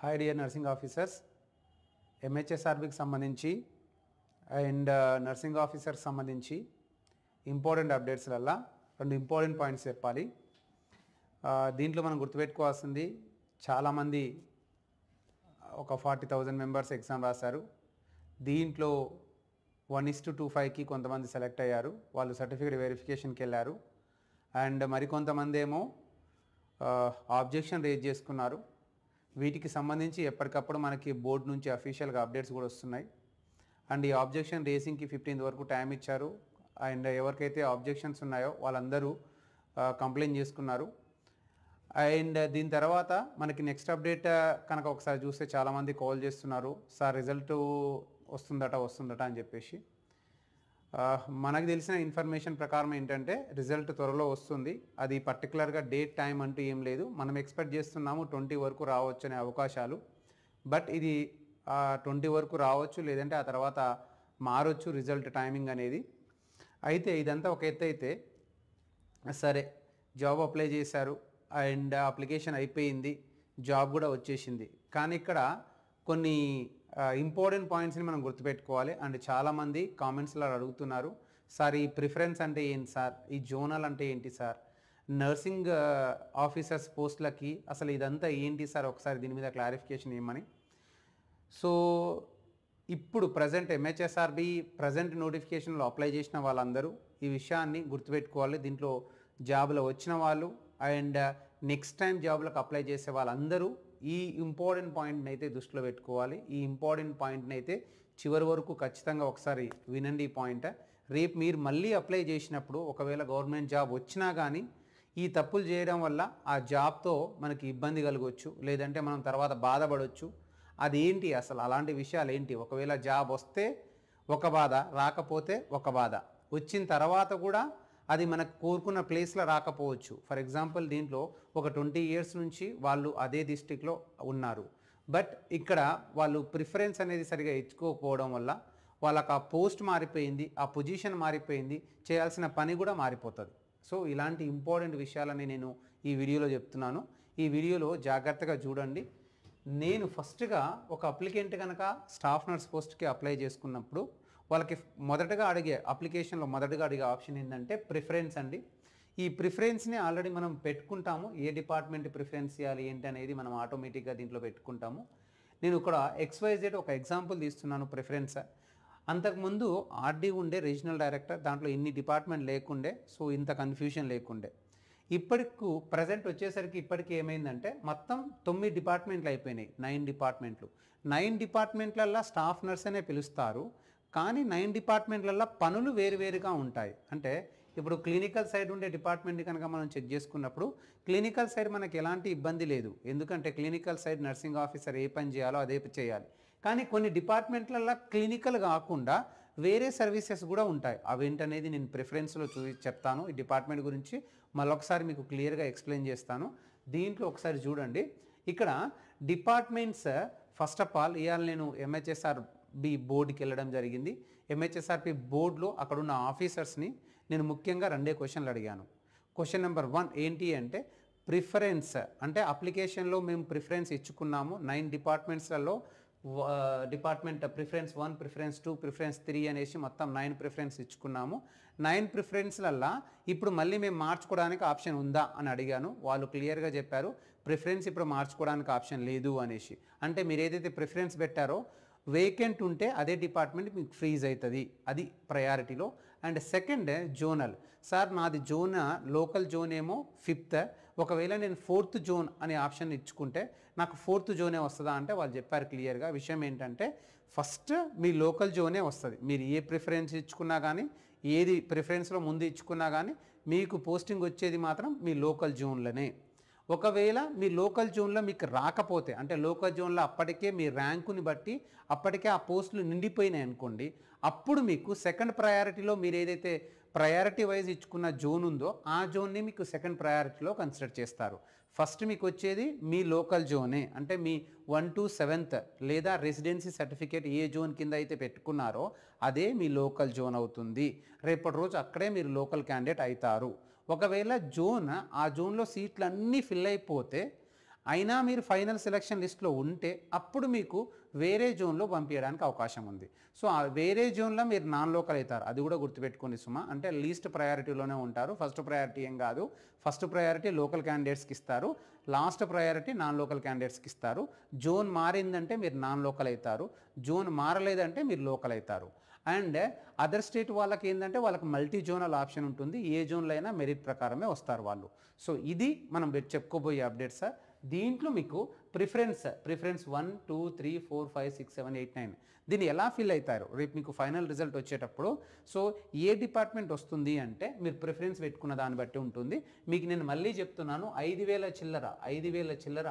Hi dear nursing officers ఎంహెచ్ఎస్ఆర్బికి సంబంధించి and nursing officers సంబంధించి ఇంపార్టెంట్ అప్డేట్స్లల్లా రెండు ఇంపార్టెంట్ పాయింట్స్ చెప్పాలి. Uh, దీంట్లో మనం గుర్తుపెట్టుకోవాల్సింది చాలామంది ఒక ఫార్టీ థౌజండ్ మెంబర్స్ ఎగ్జామ్ రాశారు. దీంట్లో వన్ ఇస్ టు టూ ఫైవ్కి కొంతమంది సెలెక్ట్ అయ్యారు. వాళ్ళు సర్టిఫికేట్ వెరిఫికేషన్కి వెళ్ళారు. అండ్ మరికొంతమంది ఏమో uh, ఆబ్జెక్షన్ రేజ్ చేసుకున్నారు. వీటికి సంబంధించి ఎప్పటికప్పుడు మనకి బోర్డు నుంచి అఫీషియల్గా అప్డేట్స్ కూడా వస్తున్నాయి. అండ్ ఈ ఆబ్జెక్షన్ రేసింగ్కి ఫిఫ్టీన్త్ వరకు టైం ఇచ్చారు. అండ్ ఎవరికైతే ఆబ్జెక్షన్స్ ఉన్నాయో వాళ్ళందరూ కంప్లైంట్ చేసుకున్నారు. అండ్ దీని తర్వాత మనకి నెక్స్ట్ అప్డేట్ కనుక ఒకసారి చూస్తే చాలామంది కాల్ చేస్తున్నారు. సార్ రిజల్ట్ వస్తుందట వస్తుందట అని చెప్పేసి. మనకు తెలిసిన ఇన్ఫర్మేషన్ ప్రకారం ఏంటంటే రిజల్ట్ త్వరలో వస్తుంది. అది పర్టికులర్గా డేట్ టైం అంటూ ఏం లేదు. మనం ఎక్స్పెక్ట్ చేస్తున్నాము ట్వంటీ వరకు రావచ్చు అనే అవకాశాలు. బట్ ఇది ట్వంటీ వరకు రావచ్చు లేదంటే ఆ తర్వాత మారొచ్చు రిజల్ట్ టైమింగ్ అనేది. అయితే ఇదంతా ఒక ఎత్తు అయితే సరే జాబ్ అప్లై చేశారు అండ్ అప్లికేషన్ అయిపోయింది జాబ్ కూడా వచ్చేసింది. కానీ ఇక్కడ కొన్ని ఇంపార్టెంట్ పాయింట్స్ని మనం గుర్తుపెట్టుకోవాలి. అండ్ చాలామంది కామెంట్స్లో అడుగుతున్నారు సార్ ఈ ప్రిఫరెన్స్ అంటే ఏంటి సార్? ఈ జోనల్ అంటే ఏంటి సార్? నర్సింగ్ ఆఫీసర్స్ పోస్టులకి అసలు ఇదంతా ఏంటి సార్? ఒకసారి దీని మీద క్లారిఫికేషన్ ఇవ్వమని. సో ఇప్పుడు ప్రజెంట్ ఎంహెచ్ఎస్ఆర్బి ప్రజెంట్ నోటిఫికేషన్లో అప్లై చేసిన వాళ్ళందరూ ఈ విషయాన్ని గుర్తుపెట్టుకోవాలి. దీంట్లో జాబ్లో వచ్చిన వాళ్ళు అండ్ నెక్స్ట్ టైం జాబ్లకు అప్లై చేసే వాళ్ళందరూ ఈ ఇంపార్టెంట్ పాయింట్ని అయితే దృష్టిలో పెట్టుకోవాలి. ఈ ఇంపార్టెంట్ పాయింట్ని అయితే చివరి వరకు ఖచ్చితంగా ఒకసారి వినండి ఈ పాయింట్ రేపు మీరు మళ్ళీ అప్లై చేసినప్పుడు ఒకవేళ గవర్నమెంట్ జాబ్ వచ్చినా కానీ ఈ తప్పులు చేయడం వల్ల ఆ జాబ్తో మనకి ఇబ్బంది కలగవచ్చు లేదంటే మనం తర్వాత బాధపడవచ్చు అదేంటి అసలు? అలాంటి విషయాలు ఏంటి ఒకవేళ జాబ్ వస్తే ఒక బాధ రాకపోతే ఒక బాధ. వచ్చిన తర్వాత కూడా అది మనకు కోరుకున్న ప్లేస్లో రాకపోవచ్చు. ఫర్ ఎగ్జాంపుల్ దీంట్లో ఒక ట్వంటీ ఇయర్స్ నుంచి వాళ్ళు అదే డిస్టిక్లో ఉన్నారు. బట్ ఇక్కడ వాళ్ళు ప్రిఫరెన్స్ అనేది సరిగా ఎచ్చుకోకపోవడం వల్ల వాళ్ళకి ఆ పోస్ట్ మారిపోయింది ఆ పొజిషన్ మారిపోయింది చేయాల్సిన పని కూడా మారిపోతుంది. సో ఇలాంటి ఇంపార్టెంట్ విషయాలని నేను ఈ వీడియోలో చెప్తున్నాను. ఈ వీడియోలో జాగ్రత్తగా చూడండి. నేను ఫస్ట్గా ఒక అప్లికెంట్ కనుక స్టాఫ్ నర్స్ పోస్ట్కి అప్లై చేసుకున్నప్పుడు వాళ్ళకి మొదటగా అడిగే అప్లికేషన్లో మొదటగా అడిగే ఆప్షన్ ఏంటంటే ప్రిఫరెన్స్ అండి. ఈ ప్రిఫరెన్స్ని ఆల్రెడీ మనం పెట్టుకుంటాము. ఏ డిపార్ట్మెంట్ ప్రిఫరెన్స్ ఇవ్వాలి ఏంటి అనేది మనం ఆటోమేటిక్గా దీంట్లో పెట్టుకుంటాము. నేను ఇక్కడ ఎక్స్వైజెడ్ ఒక ఎగ్జాంపుల్ తీస్తున్నాను ప్రిఫరెన్స్. అంతకుముందు ఆర్డీ ఉండే రీజనల్ డైరెక్టర్ దాంట్లో ఇన్ని డిపార్ట్మెంట్ లేకుండే సో ఇంత కన్ఫ్యూజన్ లేకుండే. ఇప్పటికు ప్రజెంట్ వచ్చేసరికి ఇప్పటికి ఏమైందంటే మొత్తం తొమ్మిది డిపార్ట్మెంట్లు అయిపోయినాయి నైన్ డిపార్ట్మెంట్లు. నైన్ డిపార్ట్మెంట్లల్లో స్టాఫ్ నర్స్ అనే పిలుస్తారు. కానీ నైన్ డిపార్ట్మెంట్లలో పనులు వేరువేరుగా ఉంటాయి. అంటే ఇప్పుడు క్లినికల్ సైడ్ ఉండే డిపార్ట్మెంట్ కనుక మనం చెక్ చేసుకున్నప్పుడు క్లినికల్ సైడ్ మనకి ఎలాంటి ఇబ్బంది లేదు. ఎందుకంటే క్లినికల్ సైడ్ నర్సింగ్ ఆఫీసర్ ఏ పని చేయాలో అదే చేయాలి. కానీ కొన్ని డిపార్ట్మెంట్లలో క్లినికల్ కాకుండా వేరే సర్వీసెస్ కూడా ఉంటాయి. అవేంటనేది నేను ప్రిఫరెన్స్లో చూ చెప్తాను. ఈ డిపార్ట్మెంట్ గురించి మళ్ళొకసారి మీకు క్లియర్గా ఎక్స్ప్లెయిన్ చేస్తాను. దీంట్లో ఒకసారి చూడండి. ఇక్కడ డిపార్ట్మెంట్స్ ఫస్ట్ ఆఫ్ ఆల్ ఇవాళ నేను ఎంహెచ్ఎస్ఆర్ బి బోర్డుకి వెళ్ళడం జరిగింది. ఎంహెచ్ఎస్ఆర్పి బోర్డులో అక్కడున్న ఆఫీసర్స్ని నేను ముఖ్యంగా రెండే క్వశ్చన్లు అడిగాను. క్వశ్చన్ నెంబర్ వన్ ఏంటి అంటే ప్రిఫరెన్స్ అంటే అప్లికేషన్లో మేము ప్రిఫరెన్స్ ఇచ్చుకున్నాము. Nine డిపార్ట్మెంట్స్లలో department preference one preference two preference three అనేసి మొత్తం నైన్ ప్రిఫరెన్స్ ఇచ్చుకున్నాము. నైన్ ప్రిఫరెన్స్లల్లా ఇప్పుడు మళ్ళీ మేము మార్చుకోవడానికి ఆప్షన్ ఉందా అని అడిగాను. వాళ్ళు క్లియర్గా చెప్పారు ప్రిఫరెన్స్ ఇప్పుడు మార్చుకోవడానికి ఆప్షన్ లేదు అనేసి. అంటే మీరు ఏదైతే ప్రిఫరెన్స్ పెట్టారో వేకెంట్ ఉంటే అదే డిపార్ట్మెంట్ మీకు ఫ్రీజ్ అవుతుంది. అది ప్రయారిటీలో. And second zonal. సార్ నాది జోన్ లోకల్ జోన్ ఏమో ఫిఫ్త్. ఒకవేళ నేను ఫోర్త్ జోన్ అనే ఆప్షన్ ఇచ్చుకుంటే నాకు ఫోర్త్ జోనే వస్తుందా అంటే వాళ్ళు చెప్పారు క్లియర్గా. విషయం ఏంటంటే ఫస్ట్ మీ లోకల్ జోనే వస్తుంది. మీరు ఏ ప్రిఫరెన్స్ ఇచ్చుకున్నా కానీ ఏది ప్రిఫరెన్స్లో ముందు ఇచ్చుకున్నా కానీ మీకు పోస్టింగ్ వచ్చేది మాత్రం మీ లోకల్ జోన్లోనే. ఒకవేళ మీ లోకల్ జోన్లో మీకు రాకపోతే అంటే లోకల్ జోన్లో అప్పటికే మీ ర్యాంకుని బట్టి అప్పటికే ఆ పోస్టులు నిండిపోయినాయి అనుకోండి అప్పుడు మీకు సెకండ్ ప్రయారిటీలో మీరు ఏదైతే ప్రయారిటీ వైజ్ ఇచ్చుకున్న జోన్ ఉందో ఆ జోన్ని మీకు సెకండ్ ప్రయారిటీలో కన్సిడర్ చేస్తారు. ఫస్ట్ మీకు వచ్చేది మీ లోకల్ జోనే అంటే మీ వన్ టు సెవెంత్ లేదా రెసిడెన్సీ సర్టిఫికేట్ ఏ జోన్ కింద అయితే పెట్టుకున్నారో అదే మీ లోకల్ జోన్ అవుతుంది. రేపటి రోజు అక్కడే మీరు లోకల్ క్యాండిడేట్ అవుతారు. ఒకవేళ జోన్ ఆ జోన్లో సీట్లు అన్నీ ఫిల్ అయిపోతే అయినా మీరు ఫైనల్ సెలక్షన్ లిస్ట్లో ఉంటే అప్పుడు మీకు వేరే జోన్లో పంపించడానికి అవకాశం ఉంది. సో ఆ వేరే జోన్లో మీరు నాన్ లోకల్ అవుతారు. అది కూడా గుర్తుపెట్టుకోండి సుమా. అంటే లీస్ట్ ప్రయారిటీలోనే ఉంటారు. ఫస్ట్ ప్రయారిటీ ఏం కాదు. ఫస్ట్ ప్రయారిటీ లోకల్ క్యాండిడేట్స్కి ఇస్తారు. లాస్ట్ ప్రయారిటీ నాన్ లోకల్ క్యాండిడేట్స్కి ఇస్తారు. జోన్ మారిందంటే మీరు నాన్ లోకల్ అవుతారు. జోన్ మారలేదంటే మీరు లోకల్ అవుతారు. అండ్ అదర్ స్టేట్ వాళ్ళకి ఏంటంటే వాళ్ళకి మల్టీ జోనల్ ఆప్షన్ ఉంటుంది. ఏ జోన్లో అయినా మెరిట్ ప్రకారమే వస్తారు వాళ్ళు. సో ఇది మనం చెప్పుకోబోయే అప్డేట్ సార్ దీంట్లో మీకు preference preference one two three four five six seven eight nine. దీన్ని ఎలా ఫిల్ అవుతారు? రేపు మీకు ఫైనల్ రిజల్ట్ వచ్చేటప్పుడు. సో ఏ డిపార్ట్మెంట్ వస్తుంది అంటే మీరు ప్రిఫరెన్స్ పెట్టుకున్న దాన్ని బట్టి ఉంటుంది. మీకు నేను మళ్ళీ చెప్తున్నాను ఐదు వేల చిల్లర ఐదు వేల చిల్లర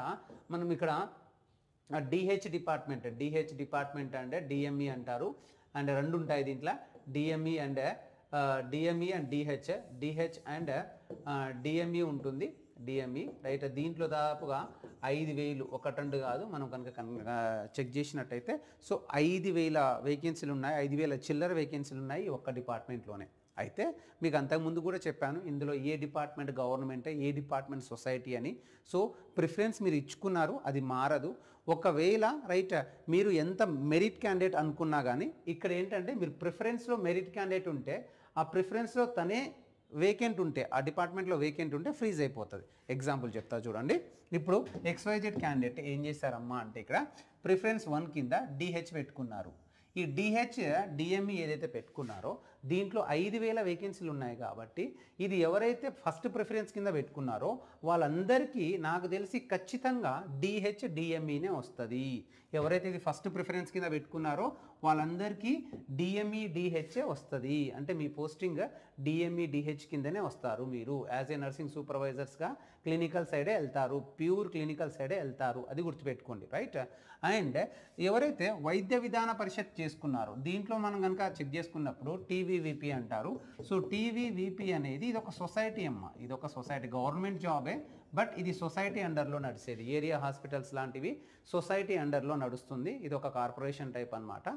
మనం ఇక్కడ డిహెచ్ డిపార్ట్మెంట్ డిహెచ్ డిపార్ట్మెంట్ అంటే డిఎంఈ అంటారు. అండ్ రెండు ఉంటాయి దీంట్లో DME and DME and DH DH and DME ఉంటుంది. DME right? దీంట్లో దాదాపుగా ఐదు వేలు ఒకటండు కాదు. మనం కనుక చెక్ చేసినట్టయితే సో ఐదు వేల వేకెన్సీలు ఉన్నాయి. ఐదు వేల చిల్లర వేకెన్సీలు ఉన్నాయి ఒక్క డిపార్ట్మెంట్లోనే. అయితే మీకు అంతకుముందు కూడా చెప్పాను ఇందులో ఏ డిపార్ట్మెంట్ గవర్నమెంటే ఏ డిపార్ట్మెంట్ సొసైటీ అని. సో ప్రిఫరెన్స్ మీరు ఇచ్చుకున్నారు అది మారదు. ఒకవేళ రైట్ మీరు ఎంత మెరిట్ క్యాండిడేట్ అనుకున్నా కానీ ఇక్కడ ఏంటంటే మీరు ప్రిఫరెన్స్లో మెరిట్ క్యాండిడేట్ ఉంటే ఆ ప్రిఫరెన్స్లో తనే వేకెంట్ ఉంటే ఆ డిపార్ట్మెంట్లో వేకెంట్ ఉంటే ఫ్రీజ్ అయిపోతుంది. ఎగ్జాంపుల్ చెప్తా చూడండి. ఇప్పుడు ఎక్స్వైజెడ్ క్యాండిడేట్ ఏం చేశారమ్మా అంటే ఇక్కడ ప్రిఫరెన్స్ వన్ కింద డిహెచ్ పెట్టుకున్నారు. ఈ డిహెచ్ డిఎంఈ ఏదైతే పెట్టుకున్నారో దీంట్లో ఐదు వేల వేకెన్సీలు ఉన్నాయి కాబట్టి ఇది ఎవరైతే ఫస్ట్ ప్రిఫరెన్స్ కింద పెట్టుకున్నారో వాళ్ళందరికీ నాకు తెలిసి ఖచ్చితంగా డిహెచ్ డిఎంఈనే వస్తుంది. ఎవరైతే ఇది ఫస్ట్ ప్రిఫరెన్స్ కింద పెట్టుకున్నారో వాళ్ళందరికీ డిఎంఈ డిహెచ్ఏ వస్తుంది. అంటే మీ పోస్టింగ్ డిఎంఈ డిహెచ్ కిందనే వస్తారు మీరు. యాజ్ ఏ నర్సింగ్ సూపర్వైజర్స్గా క్లినికల్ సైడే వెళ్తారు ప్యూర్ క్లినికల్ సైడే వెళ్తారు అది గుర్తుపెట్టుకోండి రైట్? అండ్ ఎవరైతే వైద్య విధాన పరిషత్ చేసుకున్నారో దీంట్లో మనం కనుక చెక్ చేసుకున్నప్పుడు టీవీవిపి అంటారు. సో టీవీవిపి అనేది ఇది ఒక సొసైటీ అమ్మ. ఇది ఒక సొసైటీ గవర్నమెంట్ జాబే బట్ ఇది సొసైటీ అండర్లో నడిచేది ఏరియా హాస్పిటల్స్ లాంటివి సొసైటీ అండర్లో నడుస్తుంది. ఇది ఒక కార్పొరేషన్ టైప్ అన్నమాట.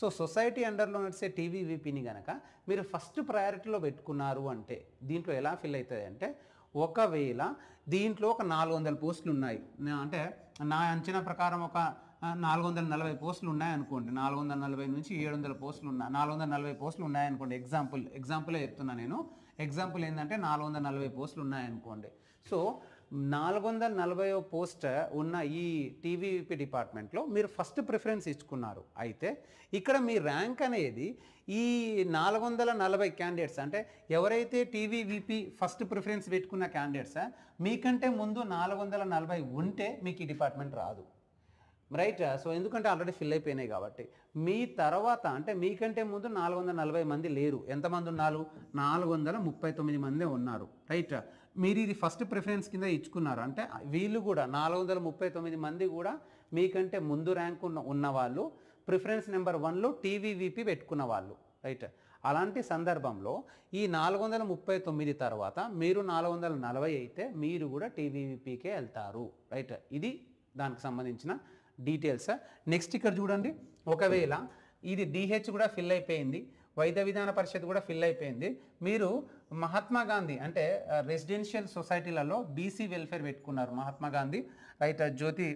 సో సొసైటీ అండర్లో నడిచే టీవీవీపీని కనుక మీరు ఫస్ట్ ప్రయారిటీలో పెట్టుకున్నారు అంటే దీంట్లో ఎలా ఫిల్ అవుతుంది అంటే ఒకవేళ దీంట్లో ఒక నాలుగు వందల పోస్టులు ఉన్నాయి. అంటే నా అంచనా ప్రకారం ఒక నాలుగు వందల నలభై పోస్టులు ఉన్నాయనుకోండి నాలుగు వందల నలభై నుంచి ఏడు వందల పోస్టులు ఉన్నాయి. నాలుగు వందల నలభై పోస్టులు ఉన్నాయనుకోండి ఎగ్జాంపుల్ ఎగ్జాంపులే చెప్తున్నా నేను. ఎగ్జాంపుల్ ఏంటంటే నాలుగు వందల నలభై పోస్టులు ఉన్నాయనుకోండి సో నాలుగు వందల నలభై పోస్ట్ ఉన్న ఈ టీవీపీ డిపార్ట్మెంట్లో మీరు ఫస్ట్ ప్రిఫరెన్స్ ఇచ్చుకున్నారు. అయితే ఇక్కడ మీ ర్యాంక్ అనేది ఈ నాలుగు వందల నలభై క్యాండిడేట్స్ అంటే ఎవరైతే టీవీవీపీ ఫస్ట్ ప్రిఫరెన్స్ పెట్టుకున్న క్యాండిడేట్స్ మీకంటే ముందు నాలుగు వందల నలభై ఉంటే మీకు ఈ డిపార్ట్మెంట్ రాదు. రైట్? సో ఎందుకంటే ఆల్రెడీ ఫిల్ అయిపోయినాయి కాబట్టి. మీ తర్వాత అంటే మీకంటే ముందు నాలుగు వందల నలభై మంది లేరు. ఎంతమంది ఉన్నారు? నాలుగు వందల ముప్పై తొమ్మిది మంది ఉన్నారు. రైట్? మీరు ఇది ఫస్ట్ ప్రిఫరెన్స్ కింద ఇచ్చుకున్నారు. అంటే వీళ్ళు కూడా నాలుగు వందల ముప్పై తొమ్మిది మంది కూడా మీకంటే ముందు ర్యాంక్ ఉన్న ఉన్నవాళ్ళు ప్రిఫరెన్స్ నెంబర్ వన్లో టీవీవీపీ పెట్టుకున్న వాళ్ళు. రైట్ అలాంటి సందర్భంలో ఈ నాలుగు వందల ముప్పై తొమ్మిది తర్వాత మీరు నాలుగు వందల నలభై అయితే మీరు కూడా టీవీవీపీకే వెళ్తారు. రైట్ ఇది దానికి సంబంధించిన డీటెయిల్స్ నెక్స్ట్ ఇక్కడ చూడండి. ఒకవేళ ఇది డిహెచ్ కూడా ఫిల్ అయిపోయింది వైద్య విధాన పరిషత్ కూడా ఫిల్ అయిపోయింది మీరు మహాత్మా గాంధీ అంటే రెసిడెన్షియల్ సొసైటీలలో బీసీ వెల్ఫేర్ పెట్టుకున్నారు మహాత్మా గాంధీ. రైట్ జ్యోతి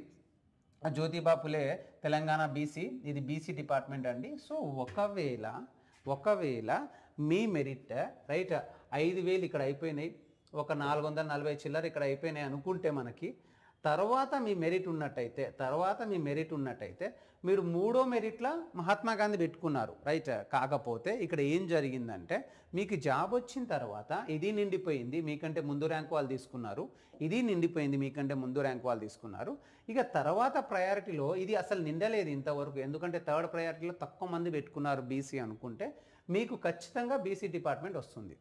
జ్యోతిబా పులే తెలంగాణ బీసీ ఇది బీసీ డిపార్ట్మెంట్ అండి. సో ఒకవేళ ఒకవేళ మీ మెరిట్ రైట్ ఐదు వేలు ఇక్కడ అయిపోయినాయి. ఒక నాలుగు వందల నలభై చిల్లర ఇక్కడ అయిపోయినాయి అనుకుంటే మనకి తర్వాత మీ మెరిట్ ఉన్నట్టయితే తర్వాత మీ మెరిట్ ఉన్నట్టయితే మీరు మూడో మెరిట్లా మహాత్మా గాంధీ పెట్టుకున్నారు. రైట్ కాకపోతే ఇక్కడ ఏం జరిగిందంటే మీకు జాబ్ వచ్చిన తర్వాత ఇది నిండిపోయింది మీకంటే ముందు ర్యాంక్ వాళ్ళు తీసుకున్నారు. ఇది నిండిపోయింది మీకంటే ముందు ర్యాంక్ వాళ్ళు తీసుకున్నారు. ఇక తర్వాత ప్రయారిటీలో ఇది అసలు నిండలేదు ఇంతవరకు. ఎందుకంటే థర్డ్ ప్రయారిటీలో తక్కువ మంది పెట్టుకున్నారు బీసీ అనుకుంటే మీకు ఖచ్చితంగా బీసీ డిపార్ట్మెంట్ వస్తుంది.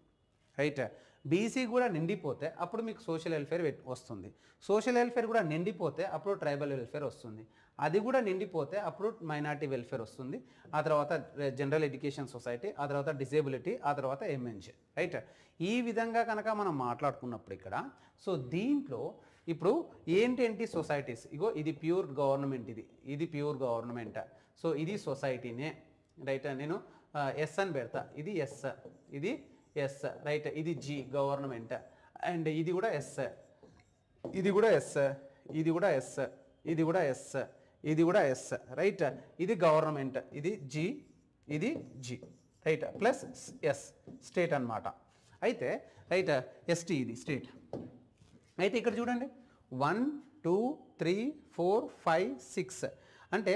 రైట్ బీసీ కూడా నిండిపోతే అప్పుడు మీకు సోషల్ వెల్ఫేర్ వస్తుంది. సోషల్ వెల్ఫేర్ కూడా నిండిపోతే అప్పుడు ట్రైబల్ వెల్ఫేర్ వస్తుంది. అది కూడా నిండిపోతే అప్పుడు మైనార్టీ వెల్ఫేర్ వస్తుంది. ఆ తర్వాత జనరల్ ఎడ్యుకేషన్ సొసైటీ ఆ తర్వాత డిసేబిలిటీ ఆ తర్వాత ఎంఎన్జే రైట్ ఈ విధంగా కనుక మనం మాట్లాడుకున్నప్పుడు ఇక్కడ సో దీంట్లో ఇప్పుడు ఏంటేంటి సొసైటీస్ ఇగో ఇది ప్యూర్ గవర్నమెంట్ ఇది. ఇది ప్యూర్ గవర్నమెంట్ సో ఇది సొసైటీనే రైట్ నేను ఎస్ అని పెడతా. ఇది ఎస్ ఇది ఎస్ రైట్. ఇది జి గవర్నమెంట్. అండ్ ఇది కూడా ఎస్ ఇది కూడా ఎస్ ఇది కూడా ఎస్ ఇది కూడా ఎస్ ఇది కూడా ఎస్ రైట్. ఇది గవర్నమెంట్. ఇది జి ఇది G. Right. Plus S state అన్నమాట. అయితే రైట్. ఎస్టీ ఇది స్టేట్. అయితే ఇక్కడ చూడండి. One two three four five six. అంటే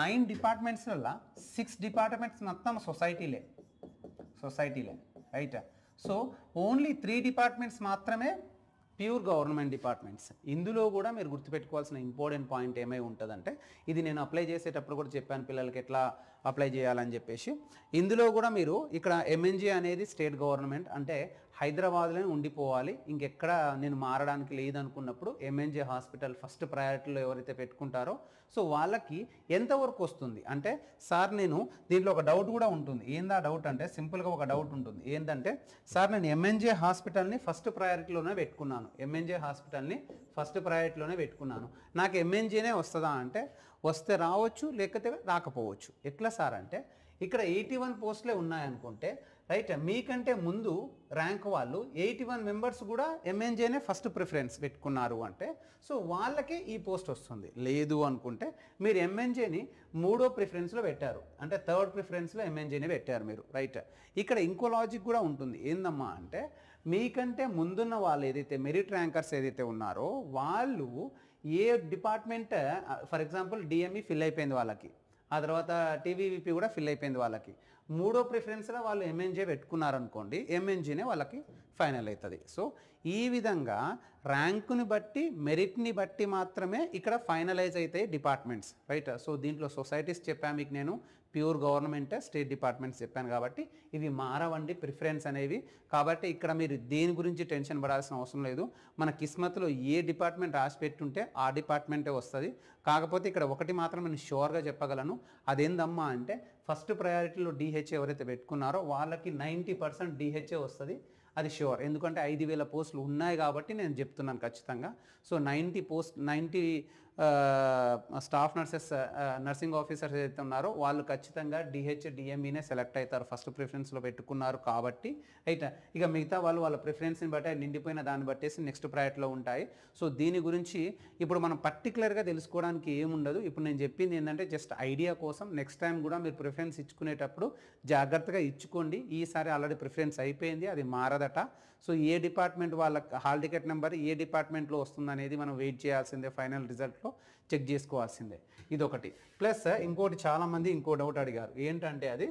నైన్ డిపార్ట్మెంట్స్లలో సిక్స్ డిపార్ట్మెంట్స్ మొత్తం సొసైటీలే. సొసైటీలే. Right so only three departments మాత్రమే ప్యూర్ గవర్నమెంట్ డిపార్ట్మెంట్స్ ఇందులో కూడా మీరు గుర్తుపెట్టుకోవాల్సిన ఇంపార్టెంట్ పాయింట్ ఏమై ఉంటుందంటే ఇది నేను అప్లై చేసేటప్పుడు కూడా చెప్పాను పిల్లలకి ఎట్లా అప్లై చేయాలని చెప్పేసి. ఇందులో కూడా మీరు ఇక్కడ ఎంఎన్జీ అనేది స్టేట్ గవర్నమెంట్ అంటే హైదరాబాద్లోనే ఉండిపోవాలి. ఇంకెక్కడ నేను మారడానికి లేదనుకున్నప్పుడు ఎంఎన్జే హాస్పిటల్ ఫస్ట్ ప్రయారిటీలో ఎవరైతే పెట్టుకుంటారో సో వాళ్ళకి ఎంతవరకు వస్తుంది? అంటే సార్ నేను దీంట్లో ఒక డౌట్ కూడా ఉంటుంది. ఏందా డౌట్ అంటే సింపుల్గా ఒక డౌట్ ఉంటుంది. ఏంటంటే సార్ నేను ఎంఎన్జే హాస్పిటల్ని ఫస్ట్ ప్రయారిటీలోనే పెట్టుకున్నాను. ఎంఎన్జే హాస్పిటల్ని ఫస్ట్ ప్రయారిటీలోనే పెట్టుకున్నాను. నాకు ఎంఎన్జేనే వస్తుందా అంటే వస్తే రావచ్చు లేకపోతే రాకపోవచ్చు. ఎట్లా సార్ అంటే ఇక్కడ ఎయిటీ వన్ పోస్టులే ఉన్నాయనుకుంటే రైట్? మీకంటే ముందు ర్యాంక్ వాళ్ళు ఎయిటీ వన్ మెంబర్స్ కూడా ఎంఎన్జేనే ఫస్ట్ ప్రిఫరెన్స్ పెట్టుకున్నారు అంటే సో వాళ్ళకే ఈ పోస్ట్ వస్తుంది. లేదు అనుకుంటే మీరు ఎంఎన్జేని మూడో ప్రిఫరెన్స్లో పెట్టారు. అంటే థర్డ్ ప్రిఫరెన్స్లో ఎంఎన్జేని పెట్టారు మీరు రైట్? ఇక్కడ ఇంకో లాజిక్ కూడా ఉంటుంది. ఏందమ్మా అంటే మీకంటే ముందున్న వాళ్ళు ఏదైతే మెరిట్ ర్యాంకర్స్ ఏదైతే ఉన్నారో వాళ్ళు ఏ department for example DME fill అయిపోయింది వాళ్ళకి. ఆ తర్వాత టీవీవీపీ కూడా ఫిల్ అయిపోయింది వాళ్ళకి. మూడో ప్రిఫరెన్స్లో వాళ్ళు ఎంఎన్జే పెట్టుకున్నారనుకోండి ఎంఎన్జీనే వాళ్ళకి ఫైనల్ అవుతుంది సో ఈ విధంగా ర్యాంకుని బట్టి మెరిట్ని బట్టి మాత్రమే ఇక్కడ ఫైనలైజ్ అవుతాయి డిపార్ట్మెంట్స్ రైట్? సో దీంట్లో సొసైటీస్ చెప్పాను మీకు నేను ప్యూర్ గవర్నమెంట్ స్టేట్ డిపార్ట్మెంట్స్ చెప్పాను కాబట్టి ఇవి మారవండి ప్రిఫరెన్స్ అనేవి. కాబట్టి ఇక్కడ మీరు దేని గురించి టెన్షన్ పడాల్సిన అవసరం లేదు. మన కిస్మత్లో ఏ డిపార్ట్మెంట్ రాసి పెట్టుంటే ఆ డిపార్ట్మెంటే వస్తుంది. కాకపోతే ఇక్కడ ఒకటి మాత్రం నేను షూర్గా చెప్పగలను. అదేందమ్మా అంటే ఫస్ట్ ప్రయారిటీలో డిహెచ్ ఎవరైతే పెట్టుకున్నారో వాళ్ళకి నైంటీ పర్సెంట్ డిహెచ్ఏ వస్తుంది. అది షూర్ ఎందుకంటే ఐదు వేల పోస్టులు ఉన్నాయి కాబట్టి నేను చెప్తున్నాను ఖచ్చితంగా. So ninety post ninety staff nurses nursing officers ఏదైతే ఉన్నారో వాళ్ళు ఖచ్చితంగా డిహెచ్ డిఎంఈనే సెలెక్ట్ అవుతారు. ఫస్ట్ ప్రిఫరెన్స్లో పెట్టుకున్నారు కాబట్టి. అయితే ఇక మిగతా వాళ్ళు వాళ్ళ ప్రిఫరెన్స్ని బట్టి నిండిపోయిన దాన్ని బట్టేసి నెక్స్ట్ ప్రయారిటీలో ఉంటాయి. సో దీని గురించి ఇప్పుడు మనం పర్టికులర్గా తెలుసుకోవడానికి ఏముండదు. ఇప్పుడు నేను చెప్పింది ఏంటంటే జస్ట్ ఐడియా కోసం నెక్స్ట్ టైం కూడా మీరు ప్రిఫరెన్స్ ఇచ్చుకునేటప్పుడు జాగ్రత్తగా ఇచ్చుకోండి. ఈసారి ఆల్రెడీ ప్రిఫరెన్స్ అయిపోయింది. అది మారదట సో ఏ డిపార్ట్మెంట్ వాళ్ళ హాల్ టికెట్ నెంబర్ ఏ డిపార్ట్మెంట్లో వస్తుందనేది మనం వెయిట్ చేయాల్సిందే ఫైనల్ రిజల్ట్లో చెక్ చేసుకోవాల్సిందే. ఇదొకటి. ప్లస్ ఇంకోటి చాలామంది ఇంకో డౌట్ అడిగారు. ఏంటంటే అది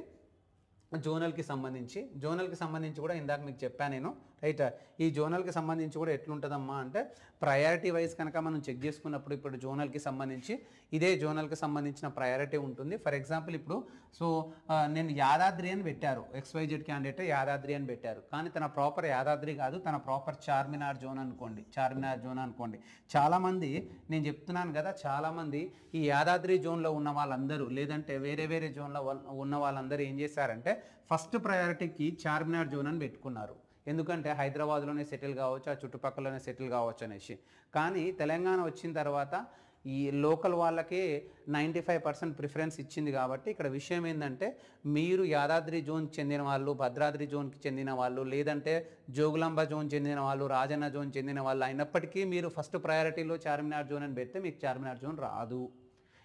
జోనల్కి సంబంధించి. జోనల్కి సంబంధించి కూడా ఇందాక మీకు చెప్పాను నేను. రైట్? ఈ జోనల్కి సంబంధించి కూడా ఎట్లుంటుందమ్మా అంటే ప్రయారిటీ వైజ్ కనుక మనం చెక్ చేసుకున్నప్పుడు ఇప్పుడు జోనల్కి సంబంధించి ఇదే జోనల్కి సంబంధించిన ప్రయారిటీ ఉంటుంది. ఫర్ ఎగ్జాంపుల్ ఇప్పుడు సో నేను యాదాద్రి అని పెట్టారు. ఎక్స్వైజెడ్ క్యాండిడేట్ యాదాద్రి అని పెట్టారు. కానీ తన ప్రాపర్ యాదాద్రి కాదు తన ప్రాపర్ చార్మినార్ జోన్ అనుకోండి. చార్మినార్ జోన్ అనుకోండి. చాలామంది నేను చెప్తున్నాను కదా చాలామంది ఈ యాదాద్రి జోన్లో ఉన్న వాళ్ళందరూ లేదంటే వేరే వేరే జోన్లో ఉన్న వాళ్ళందరూ ఏం చేశారంటే ఫస్ట్ ప్రయారిటీకి చార్మినార్ జోన్ అని పెట్టుకున్నారు. ఎందుకంటే హైదరాబాద్లోనే సెటిల్ కావచ్చు ఆ చుట్టుపక్కలనే సెటిల్ కావచ్చు అనేసి. కానీ తెలంగాణ వచ్చిన తర్వాత ఈ లోకల్ వాళ్ళకే నైంటీ ఫైవ్ పర్సెంట్ ప్రిఫరెన్స్ ఇచ్చింది కాబట్టి ఇక్కడ విషయం ఏంటంటే మీరు యాదాద్రి జోన్ చెందిన వాళ్ళు భద్రాద్రి జోన్కి చెందిన వాళ్ళు లేదంటే జోగులాంబ జోన్ చెందిన వాళ్ళు రాజన్న జోన్ చెందిన వాళ్ళు అయినప్పటికీ మీరు ఫస్ట్ ప్రయారిటీలో చార్మినార్ జోన్ అని పెడితే మీకు చార్మినార్ జోన్ రాదు.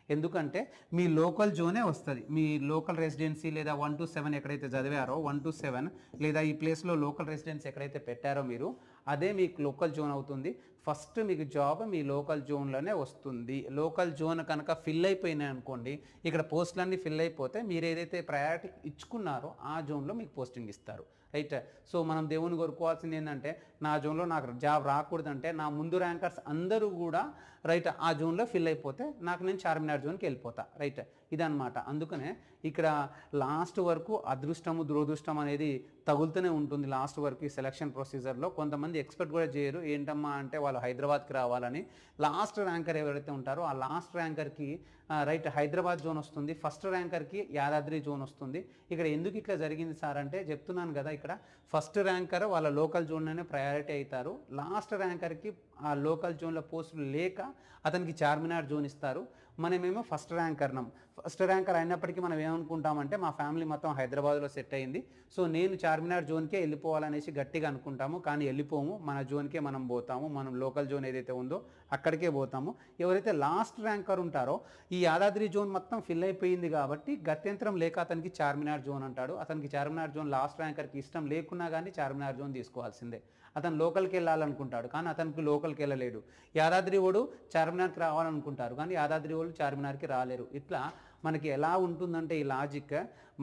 ఎందుకంటే మీ లోకల్ జోనే వస్తుంది. మీ లోకల్ రెసిడెన్సీ లేదా వన్ టు సెవెన్ ఎక్కడైతే చదివారో వన్ టు సెవెన్ లేదా ఈ ప్లేస్లో లోకల్ రెసిడెన్సీ ఎక్కడైతే పెట్టారో మీరు అదే మీకు లోకల్ జోన్ అవుతుంది. ఫస్ట్ మీకు జాబ్ మీ లోకల్ జోన్లోనే వస్తుంది. లోకల్ జోన్ కనుక ఫిల్ అయిపోయినాయి అనుకోండి ఇక్కడ పోస్టులన్నీ ఫిల్ అయిపోతే మీరు ఏదైతే ప్రయారిటీ ఇచ్చుకున్నారో ఆ జోన్లో మీకు పోస్టింగ్ ఇస్తారు. రైట్? సో మనం దేవుని కోరుకోవాల్సింది ఏంటంటే నా జోన్లో నాకు జాబ్ రాకూడదంటే నా ముందు ర్యాంకర్స్ అందరూ కూడా రైట్ ఆ జోన్లో ఫిల్ అయిపోతే నాకు నేను చార్మినార్ జోన్కి వెళ్ళిపోతా రైట్? ఇదన్నమాట. అందుకనే ఇక్కడ లాస్ట్ వరకు అదృష్టము దురదృష్టం అనేది తగులుతూనే ఉంటుంది లాస్ట్ వరకు ఈ సెలక్షన్ ప్రొసీజర్లో. కొంతమంది ఎక్స్పెక్ట్ కూడా చేయరు ఏంటమ్మా అంటే వాళ్ళు హైదరాబాద్కి రావాలని. లాస్ట్ ర్యాంకర్ ఎవరైతే ఉంటారో ఆ లాస్ట్ ర్యాంకర్కి రైట్ హైదరాబాద్ జోన్ వస్తుంది. ఫస్ట్ ర్యాంకర్కి యాదాద్రి జోన్ వస్తుంది. ఇక్కడ ఎందుకు ఇట్లా జరిగింది సార్ అంటే చెప్తున్నాను కదా ఇక్కడ. ఫస్ట్ ర్యాంకర్ వాళ్ళ లోకల్ జోన్లోనే ప్రయారిటీ అవుతారు. లాస్ట్ ర్యాంకర్కి ఆ లోకల్ జోన్లో పోస్టులు లేక అతనికి చార్మినార్ జోన్ ఇస్తారు. మనమేమో ఫస్ట్ ర్యాంకర్నం ఫస్ట్ ర్యాంకర్ అయినప్పటికీ మనం ఏమనుకుంటామంటే మా ఫ్యామిలీ మొత్తం హైదరాబాద్లో సెట్ అయింది. సో నేను చార్మినార్ జోన్కే వెళ్ళిపోవాలనేసి గట్టిగా అనుకుంటాము. కానీ వెళ్ళిపోము. మన జోన్కే మనం పోతాము. మనం లోకల్ జోన్ ఏదైతే ఉందో అక్కడికే పోతాము. ఎవరైతే లాస్ట్ ర్యాంకర్ ఉంటారో ఈ యాదాద్రి జోన్ మొత్తం ఫిల్ అయిపోయింది కాబట్టి గత్యంతరం లేక అతనికి చార్మినార్ జోన్ అంటాడు. అతనికి చార్మినార్ జోన్ లాస్ట్ ర్యాంకర్కి ఇష్టం లేకున్నా కానీ చార్మినార్ జోన్ తీసుకోవాల్సిందే. అతను లోకల్కి వెళ్ళాలనుకుంటాడు కానీ అతనికి లోకల్కి వెళ్ళలేడు. యాదాద్రి ఓడు చార్మినార్కి రావాలనుకుంటారు కానీ యాదాద్రి వాళ్ళు చార్మినార్కి రాలేరు. ఇట్లా మనకి ఎలా ఉంటుందంటే ఈ లాజిక్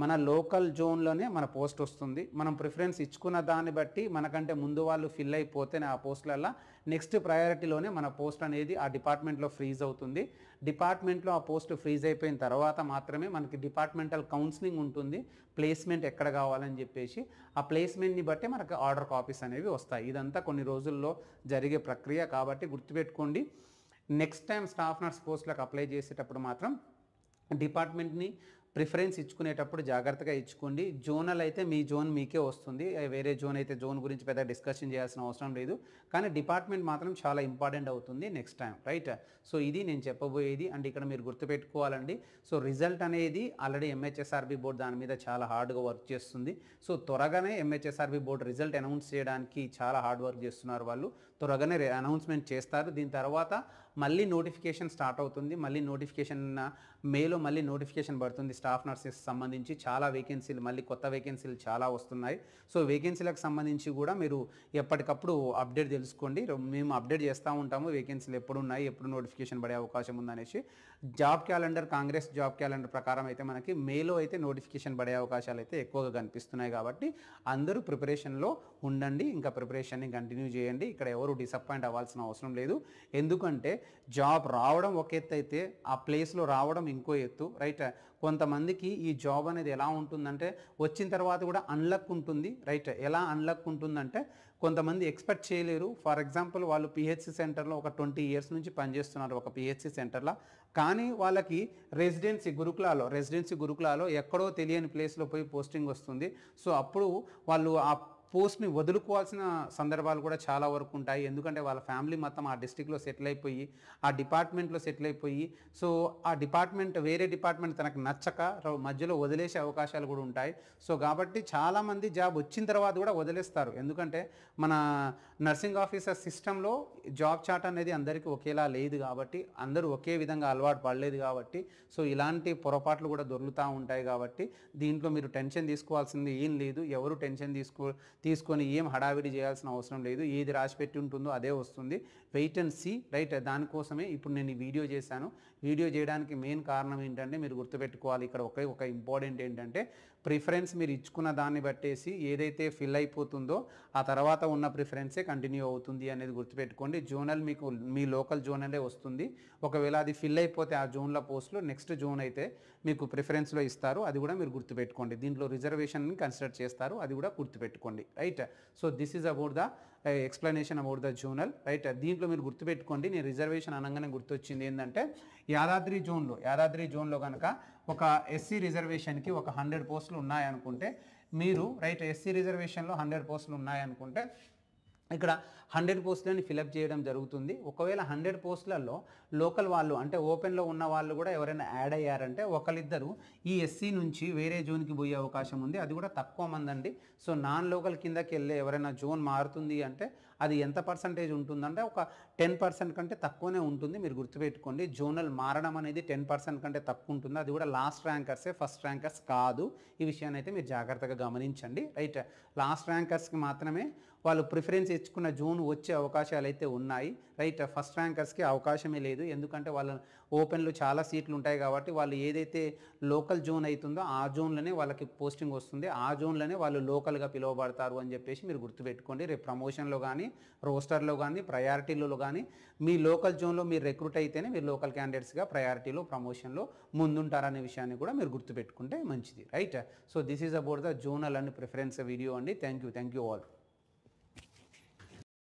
మన లోకల్ జోన్లోనే మన పోస్ట్ వస్తుంది. మనం ప్రిఫరెన్స్ ఇచ్చుకున్న దాన్ని బట్టి మనకంటే ముందు వాళ్ళు ఫిల్ అయిపోతేనే ఆ పోస్టులల్లో నెక్స్ట్ ప్రయారిటీలోనే మన పోస్ట్ అనేది ఆ డిపార్ట్మెంట్లో ఫ్రీజ్ అవుతుంది. డిపార్ట్మెంట్లో ఆ పోస్ట్ ఫ్రీజ్ అయిపోయిన తర్వాత మాత్రమే మనకి డిపార్ట్మెంటల్ కౌన్సిలింగ్ ఉంటుంది. ప్లేస్మెంట్ ఎక్కడ కావాలని చెప్పేసి ఆ ప్లేస్మెంట్ని బట్టి మనకి ఆర్డర్ కాపీస్ అనేవి వస్తాయి. ఇదంతా కొన్ని రోజుల్లో జరిగే ప్రక్రియ కాబట్టి గుర్తుపెట్టుకోండి. నెక్స్ట్ టైం స్టాఫ్ నర్స్ పోస్టులకు అప్లై చేసేటప్పుడు మాత్రం డిపార్ట్మెంట్ని ప్రిఫరెన్స్ ఇచ్చుకునేటప్పుడు జాగ్రత్తగా ఇచ్చుకోండి. జోనల్ అయితే మీ జోన్ మీకే వస్తుంది. వేరే జోన్ అయితే జోన్ గురించి పెద్ద డిస్కషన్ చేయాల్సిన అవసరం లేదు. కానీ డిపార్ట్మెంట్ మాత్రం చాలా ఇంపార్టెంట్ అవుతుంది నెక్స్ట్ టైం రైట్? సో ఇది నేను చెప్పబోయేది. అండ్ ఇక్కడ మీరు గుర్తుపెట్టుకోవాలండి. సో రిజల్ట్ అనేది ఆల్రెడీ ఎంహెచ్ఎస్ఆర్బి బోర్డు దాని మీద చాలా హార్డ్గా వర్క్ చేస్తుంది. సో త్వరగానే ఎంహెచ్ఎస్ఆర్బి బోర్డు రిజల్ట్ అనౌన్స్ చేయడానికి చాలా హార్డ్ వర్క్ చేస్తున్నారు వాళ్ళు. త్వరగానే అనౌన్స్మెంట్ చేస్తారు. దీని తర్వాత మళ్ళీ నోటిఫికేషన్ స్టార్ట్ అవుతుంది. మళ్ళీ నోటిఫికేషన్ మేలో మళ్ళీ నోటిఫికేషన్ పడుతుంది. స్టాఫ్ నర్సెస్ సంబంధించి చాలా వేకెన్సీలు మళ్ళీ కొత్త వేకెన్సీలు చాలా వస్తున్నాయి. సో వేకెన్సీలకు సంబంధించి కూడా మీరు ఎప్పటికప్పుడు అప్డేట్ తెలుసుకోండి. మేము అప్డేట్ చేస్తూ ఉంటాము. వేకెన్సీలు ఎప్పుడు ఉన్నాయి ఎప్పుడు నోటిఫికేషన్ పడే అవకాశం ఉందనేసి. Job calendar Congress job calendar ప్రకారం అయితే మనకి మేలో అయితే నోటిఫికేషన్ పడే అవకాశాలు అయితే ఎక్కువగా కనిపిస్తున్నాయి కాబట్టి అందరూ ప్రిపరేషన్లో ఉండండి. ఇంకా ప్రిపరేషన్ని కంటిన్యూ చేయండి. ఇక్కడ ఎవరు డిసప్పాయింట్ అవ్వాల్సిన అవసరం లేదు. ఎందుకంటే జాబ్ రావడం ఒక ఎత్తు అయితే ఆ ప్లేస్లో రావడం ఇంకో ఎత్తు రైట్ కొంతమందికి ఈ జాబ్ అనేది ఎలా ఉంటుందంటే వచ్చిన తర్వాత కూడా అన్లక్ ఉంటుంది రైట్ ఎలా అన్లక్ ఉంటుందంటే కొంతమంది ఎక్స్పెక్ట్ చేయలేరు. ఫర్ ఎగ్జాంపుల్ వాళ్ళు పిహెచ్సి సెంటర్లో ఒక ట్వంటీ ఇయర్స్ నుంచి పనిచేస్తున్నారు ఒక పిహెచ్సి సెంటర్లో కానీ వాళ్ళకి రెసిడెన్సీ గురుకులాలో రెసిడెన్సీ గురుకులాలో ఎక్కడో తెలియని ప్లేస్లో పోయి పోస్టింగ్ వస్తుంది. సో అప్పుడు వాళ్ళు ఆ పోస్ట్ని వదులుకోవాల్సిన సందర్భాలు కూడా చాలా వరకు ఉంటాయి. ఎందుకంటే వాళ్ళ ఫ్యామిలీ మొత్తం ఆ డిస్టిక్లో సెటిల్ అయిపోయి ఆ డిపార్ట్మెంట్లో సెటిల్ అయిపోయి సో ఆ డిపార్ట్మెంట్ వేరే డిపార్ట్మెంట్ తనకు నచ్చక మధ్యలో వదిలేసే అవకాశాలు కూడా ఉంటాయి. సో కాబట్టి చాలామంది జాబ్ వచ్చిన తర్వాత కూడా వదిలేస్తారు. ఎందుకంటే మన నర్సింగ్ ఆఫీసర్ సిస్టంలో జాబ్ చాట్ అనేది అందరికీ ఒకేలా లేదు కాబట్టి అందరూ ఒకే విధంగా అలవాటు పడలేదు కాబట్టి సో ఇలాంటి పొరపాట్లు కూడా దొరుకుతూ ఉంటాయి కాబట్టి దీంట్లో మీరు టెన్షన్ తీసుకోవాల్సింది ఏం లేదు. ఎవరు టెన్షన్ తీసుకో తీసుకొని ఏం హడావిడి చేయాల్సిన అవసరం లేదు. ఏది రాసిపెట్టి ఉంటుందో అదే వస్తుంది. Wait and see right? దానికోసమే ఇప్పుడు నేను ఈ వీడియో చేశాను. వీడియో చేయడానికి మెయిన్ కారణం ఏంటంటే మీరు గుర్తుపెట్టుకోవాలి. ఇక్కడ ఒకే ఒక ఇంపార్టెంట్ ఏంటంటే ప్రిఫరెన్స్ మీరు ఇచ్చుకున్న దాన్ని బట్టేసి ఏదైతే ఫిల్ అయిపోతుందో ఆ తర్వాత ఉన్న ప్రిఫరెన్సే కంటిన్యూ అవుతుంది అనేది గుర్తుపెట్టుకోండి. జోనల్ మీకు మీ లోకల్ జోనలే వస్తుంది. ఒకవేళ అది ఫిల్ అయిపోతే ఆ జోన్ల పోస్ట్లో నెక్స్ట్ జోన్ అయితే మీకు ప్రిఫరెన్స్లో ఇస్తారు. అది కూడా మీరు గుర్తుపెట్టుకోండి. దీంట్లో రిజర్వేషన్ని కన్సిడర్ చేస్తారు. అది కూడా గుర్తుపెట్టుకోండి. Right? So this is about the explanation about the zonal right దీంట్లో మీరు గుర్తుపెట్టుకోండి నేను రిజర్వేషన్ అనగానే గుర్తొచ్చింది ఏంటంటే యాదాద్రి జోన్లో యాదాద్రి జోన్లో కనుక ఒక ఎస్సీ రిజర్వేషన్కి ఒక హండ్రెడ్ పోస్టులు ఉన్నాయనుకుంటే మీరు రైట్ ఎస్సీ రిజర్వేషన్లో హండ్రెడ్ పోస్టులు ఉన్నాయనుకుంటే ఇక్కడ హండ్రెడ్ పోస్టులని ఫిలప్ చేయడం జరుగుతుంది. ఒకవేళ హండ్రెడ్ పోస్టులలో లోకల్ వాళ్ళు అంటే ఓపెన్లో ఉన్న వాళ్ళు కూడా ఎవరైనా యాడ్ అయ్యారంటే ఒకరిద్దరు ఈ ఎస్సీ నుంచి వేరే జోన్కి పోయే అవకాశం ఉంది. అది కూడా తక్కువ మంది అండి సో నాన్ లోకల్ కిందకి వెళ్ళే ఎవరైనా జోన్ మారుతుంది అంటే అది ఎంత పర్సంటేజ్ ఉంటుందంటే ఒక టెన్ పర్సెంట్ కంటే తక్కువనే ఉంటుంది. మీరు గుర్తుపెట్టుకోండి జోనల్ మారడం అనేది టెన్ పర్సెంట్ కంటే తక్కువ ఉంటుంది. అది కూడా లాస్ట్ ర్యాంకర్సే ఫస్ట్ ర్యాంకర్స్ కాదు. ఈ విషయాన్ని అయితే మీరు జాగ్రత్తగా గమనించండి. రైట్ లాస్ట్ ర్యాంకర్స్కి మాత్రమే వాళ్ళు ప్రిఫరెన్స్ ఇచ్చుకున్న జోన్ వచ్చే అవకాశాలు అయితే ఉన్నాయి. రైట్ ఫస్ట్ ర్యాంకర్స్కి అవకాశమే లేదు. ఎందుకంటే వాళ్ళ ఓపెన్లో చాలా సీట్లు ఉంటాయి కాబట్టి వాళ్ళు ఏదైతే లోకల్ జోన్ అవుతుందో ఆ జోన్లోనే వాళ్ళకి పోస్టింగ్ వస్తుంది. ఆ జోన్లోనే వాళ్ళు లోకల్గా పిలువబడతారు అని చెప్పేసి మీరు గుర్తుపెట్టుకోండి. రేపు ప్రమోషన్లో కానీ రోస్టర్లో కానీ ప్రయారిటీలలో కానీ మీ లోకల్ జోన్లో మీరు రిక్రూట్ అయితేనే మీరు లోకల్ క్యాండిడేట్స్గా ప్రయారిటీలో ప్రమోషన్లో ముందుంటారనే విషయాన్ని కూడా మీరు గుర్తుపెట్టుకుంటే మంచిది right so this is about the zonal and preference video అండి. Thank you thank you all